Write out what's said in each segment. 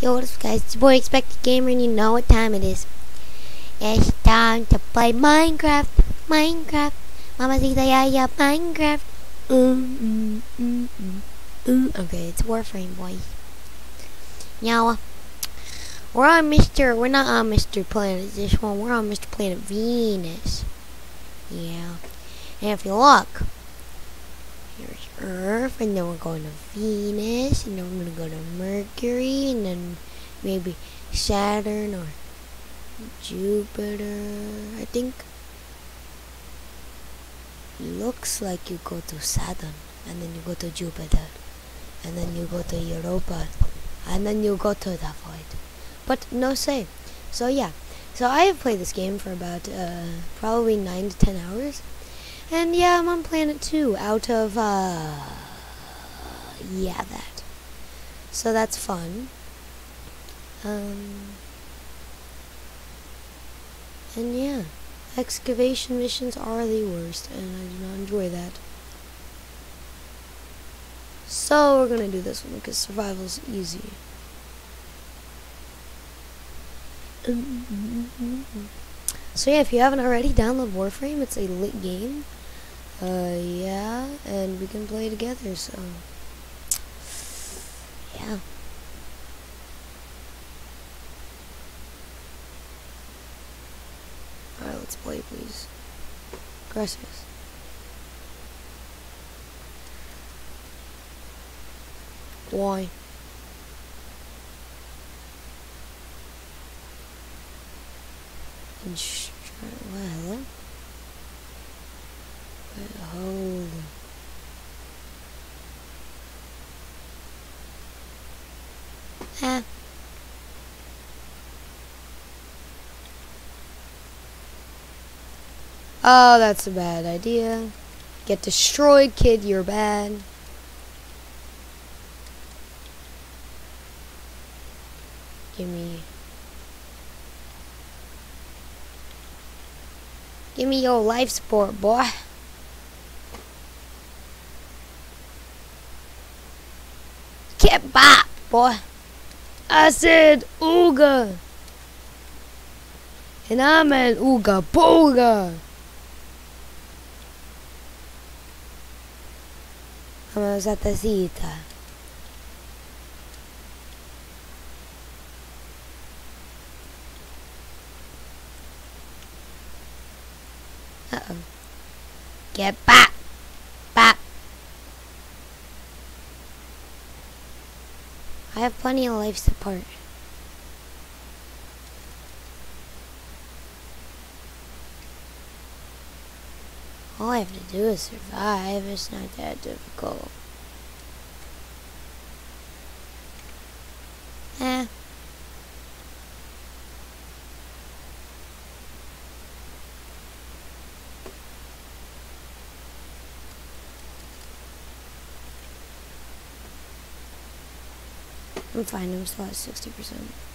Yo, what's up guys? It's your boy Expectic Gamer and you know what time it is. It's time to play Minecraft. Minecraft. Mamacita Yaya Minecraft. Mm, mm, mm, mm, mm. Okay, it's Warframe boys. Now, we're on Mr. We're not on Mr. Planet this one. We're on Mr. Planet Venus. Yeah. And if you look, Earth, and then we're going to Venus, and then we're gonna go to Mercury, and then maybe Saturn or Jupiter. I think looks like you go to Saturn, and then you go to Jupiter, and then you go to Europa, and then you go to the void. But no say. So yeah. So I have played this game for about uh, probably nine to ten hours. And yeah, I'm on planet two out of, uh, yeah, that. So that's fun. Um, and yeah, excavation missions are the worst, and I do not enjoy that. So we're gonna do this one because survival's easy. So yeah, if you haven't already, download Warframe. It's a lit game. Uh, yeah, and we can play together, so, yeah. Alright, let's play, please. Gracias. Why? Instru- hello? Ah. Oh, that's a bad idea. Get destroyed, kid, you're bad. Give me... Give me your life support, boy. Get back, boy. I said ooga. And I meant ooga booga. Vamos a tacita. Uh-oh. Get back. Back. I have plenty of life support. All I have to do is survive. It's not that difficult. I'm fine. I'm 60%.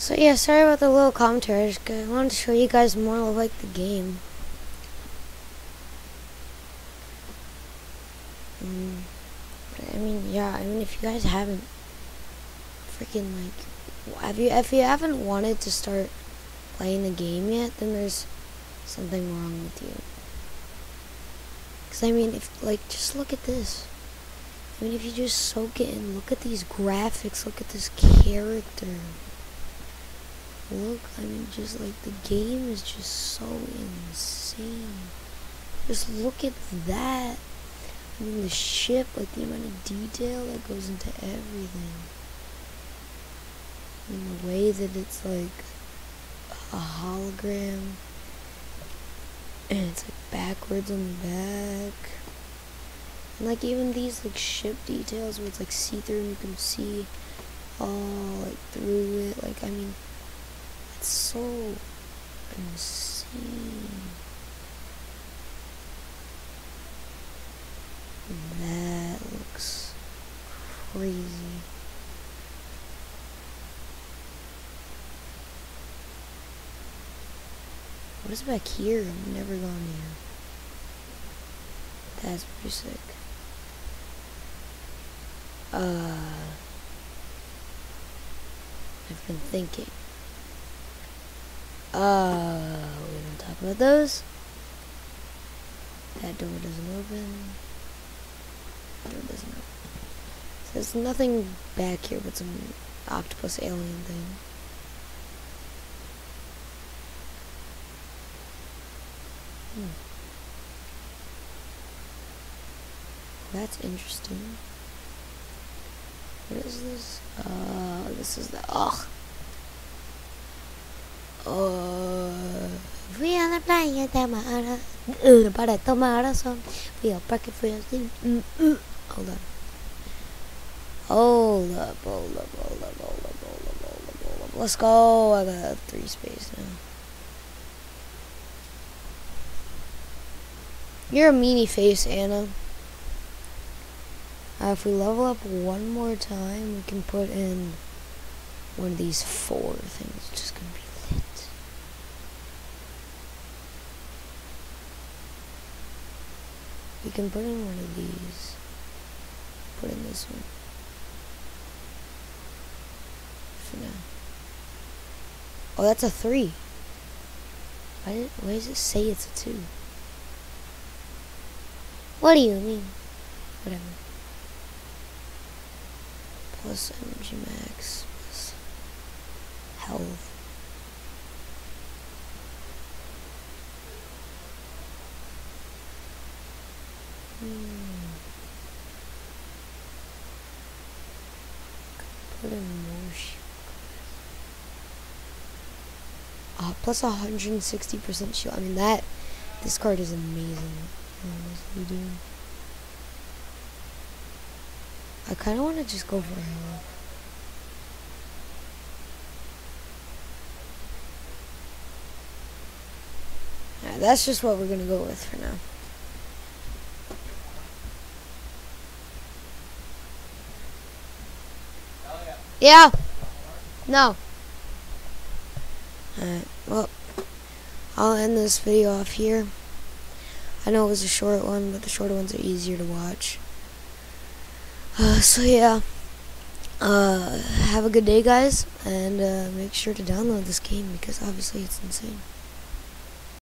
So yeah, sorry about the little commentary. I, wanted to show you guys more of like the game. Mm, I mean, yeah. I mean, if you guys haven't freaking like, have you if you haven't wanted to start playing the game yet, then there's something wrong with you. Cause I mean, if like, just look at this. I mean, if you just soak it in, look at these graphics. Look at this character look, I mean, just like the game is just so insane. Just look at that. I mean, the ship, like the amount of detail that goes into everything. I mean, the way that it's like a hologram. And it's like backwards on the back. And like even these like ship details where it's like see-through and you can see all like through it. Like, I mean, so insane. That looks crazy. What is back here? I've never gone here. That's pretty sick. Uh, I've been thinking. Uh, we don't talk about those. That door doesn't open. Door doesn't open. So there's nothing back here but some octopus alien thing. Hmm. That's interesting. What is this? Uh, this is the, ugh. Oh, fui a la playa de Mara, uh, para tomar sol. Fui al parque, fui así. Mm, mm. Hold on. Hold up, hold up, hold up, hold up, hold up, hold up, hold up. Let's go. I got three space now. You're a meanie face, Anna. Uh, if we level up one more time, we can put in one of these four things. It's just gonna be You can put in one of these. Put in this one. For now. Oh, that's a three. Why, did, why does it say it's a two? What do you mean? Whatever. Plus energy max. Plus health. Put in more uh, plus 160% shield. I mean that this card is amazing. Honestly. I kind of want to just go for hell. That's just what we're gonna go with for now. Yeah. No. Alright, well, I'll end this video off here. I know it was a short one, but the shorter ones are easier to watch. Uh, so yeah. Uh, have a good day, guys, and uh, make sure to download this game because obviously it's insane.